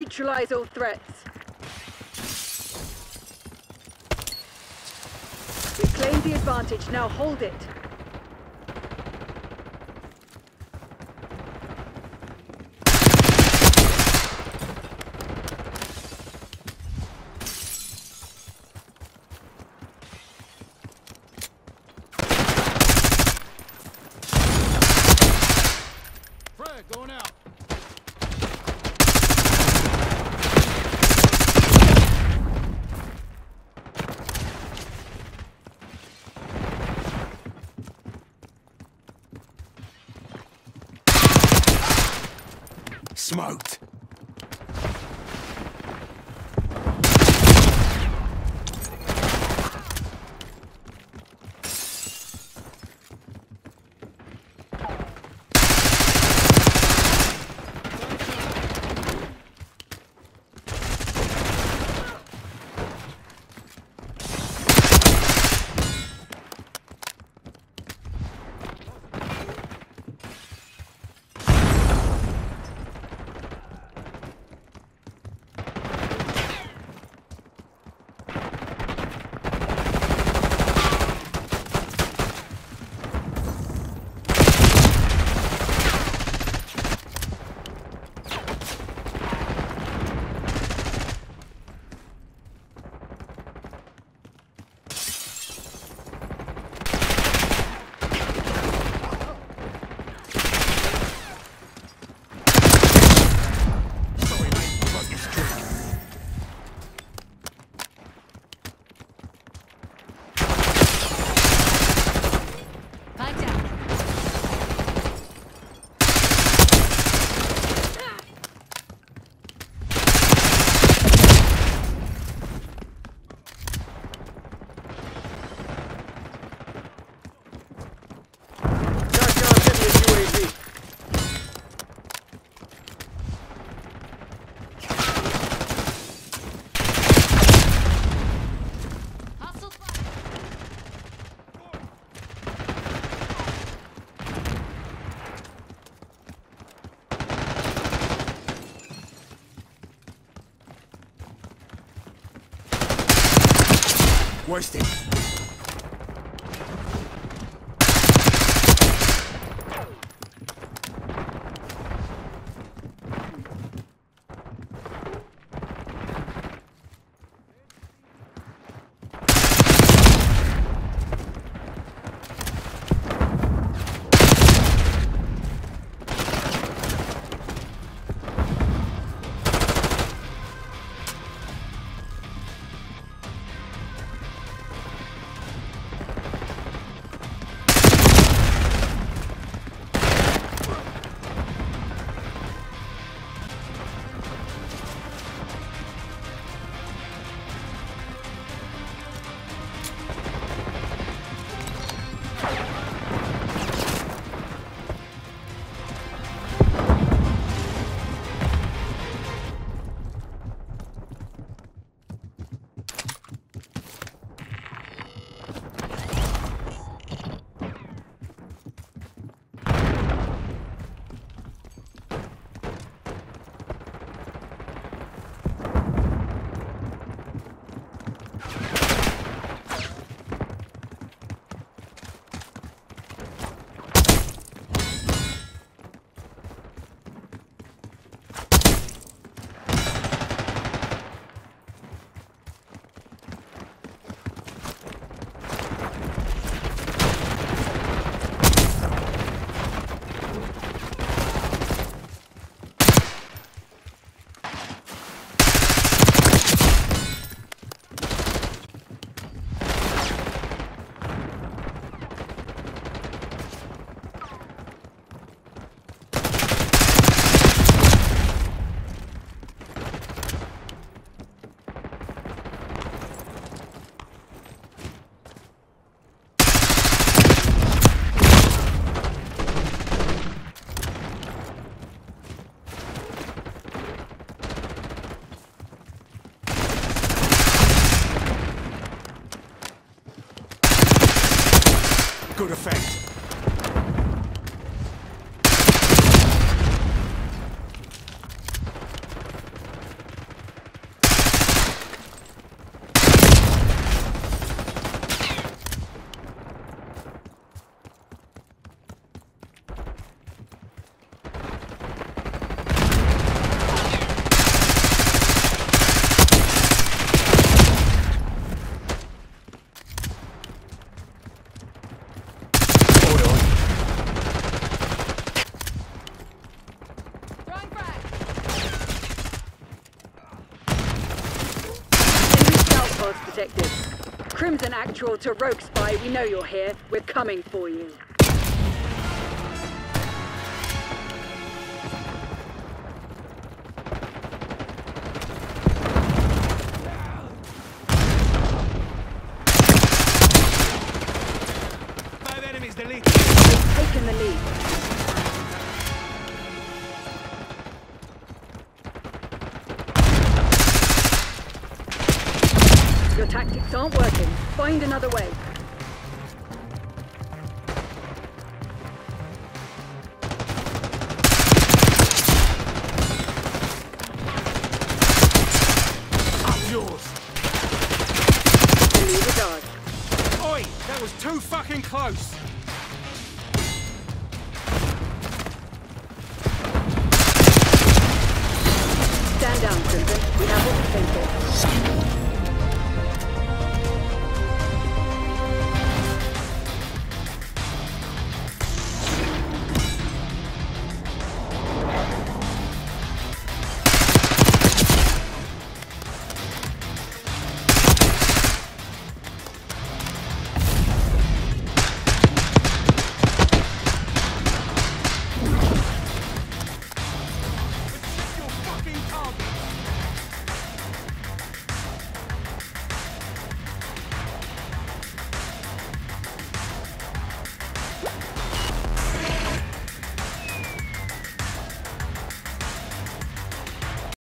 Neutralize all threats. We claimed the advantage, now hold it. Frag going out. Smoked. Wasted. Good effect. Detected. Crimson Actual to Rogue Spy, we know you're here. We're coming for you. Five enemies deleted. They've taken the lead. Your tactics aren't working. Find another way. Up yours. The lead is ours. Oi, that was too fucking close. Stand down, Crimson. We have what we came for.